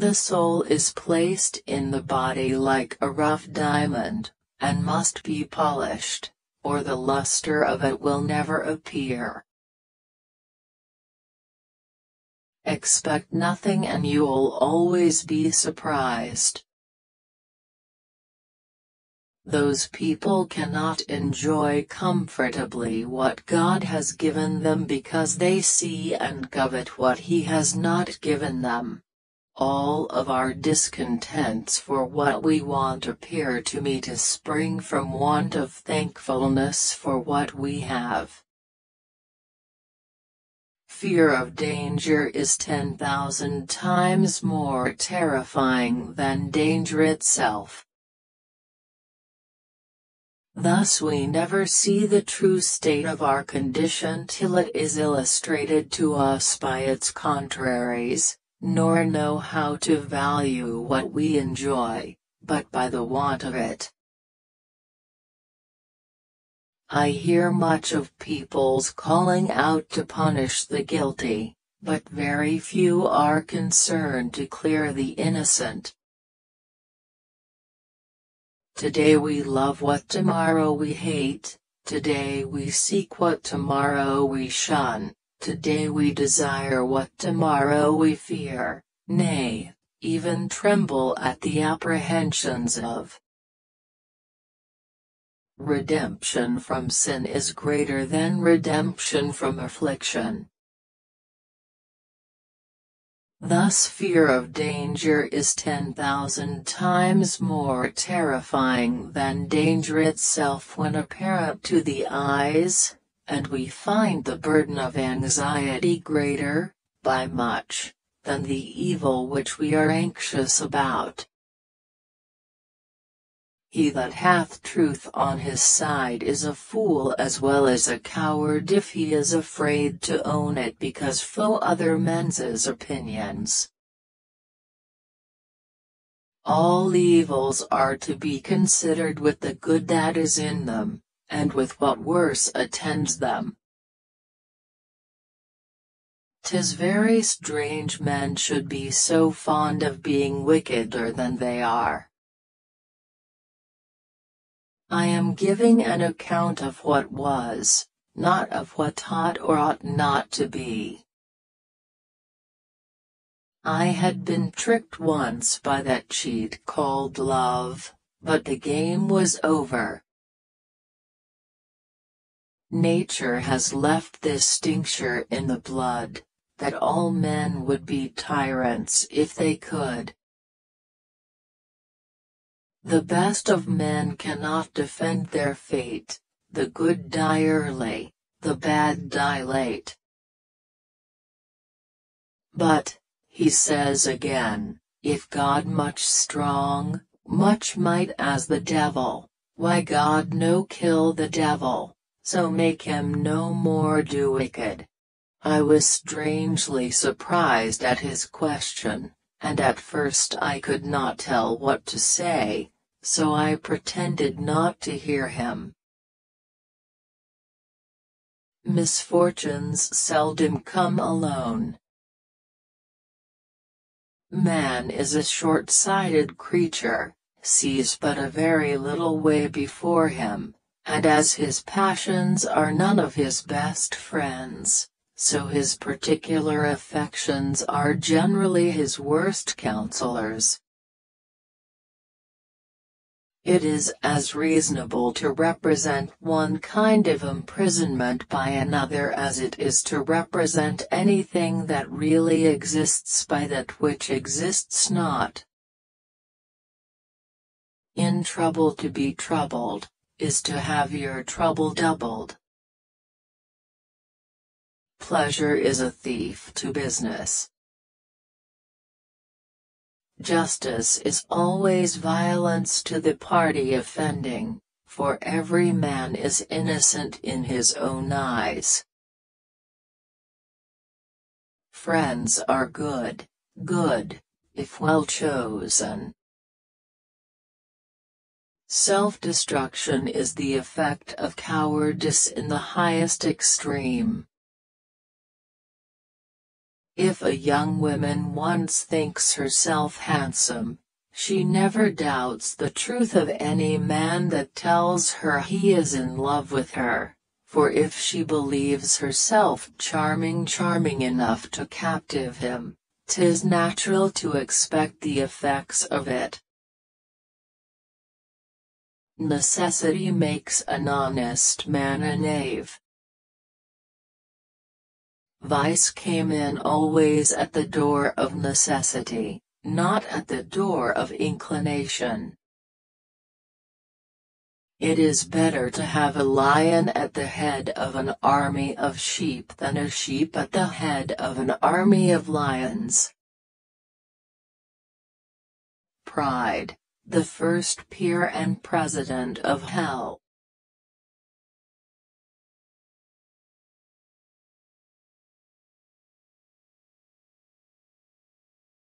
The soul is placed in the body like a rough diamond, and must be polished, or the luster of it will never appear. Expect nothing and you'll always be surprised. Those people cannot enjoy comfortably what God has given them because they see and covet what He has not given them. All of our discontents for what we want appear to me to spring from want of thankfulness for what we have. Fear of danger is 10,000 times more terrifying than danger itself. Thus we never see the true state of our condition till it is illustrated to us by its contraries, nor know how to value what we enjoy, but by the want of it. I hear much of people's calling out to punish the guilty, but very few are concerned to clear the innocent. Today we love what tomorrow we hate, today we seek what tomorrow we shun, today we desire what tomorrow we fear, nay, even tremble at the apprehensions of. Redemption from sin is greater than redemption from affliction. Thus fear of danger is 10,000 times more terrifying than danger itself when apparent to the eyes, and we find the burden of anxiety greater, by much, than the evil which we are anxious about. He that hath truth on his side is a fool as well as a coward if he is afraid to own it because fo other men's opinions. All evils are to be considered with the good that is in them, and with what worse attends them. 'Tis very strange men should be so fond of being wickeder than they are. I am giving an account of what was, not of what ought or ought not to be. I had been tricked once by that cheat called love, but the game was over. Nature has left this tincture in the blood, that all men would be tyrants if they could. The best of men cannot defend their fate, the good die early, the bad die late. But, he says again, if God much strong, much might as the devil, why God no kill the devil, so make him no more do wicked. I was strangely surprised at his question and at first I could not tell what to say, so I pretended not to hear him. Misfortunes seldom come alone. Man is a short-sighted creature, sees but a very little way before him, and as his passions are none of his best friends, so his particular affections are generally his worst counselors. It is as reasonable to represent one kind of imprisonment by another as it is to represent anything that really exists by that which exists not. In trouble to be troubled, is to have your trouble doubled. Pleasure is a thief to business. Justice is always violence to the party offending, for every man is innocent in his own eyes. Friends are good, good, if well chosen. Self-destruction is the effect of cowardice in the highest extreme. If a young woman once thinks herself handsome, she never doubts the truth of any man that tells her he is in love with her, for if she believes herself charming charming enough to captive him, 'tis natural to expect the effects of it. Necessity makes an honest man a knave. Vice came in always at the door of necessity, not at the door of inclination. It is better to have a lion at the head of an army of sheep than a sheep at the head of an army of lions. Pride, the first peer and president of hell.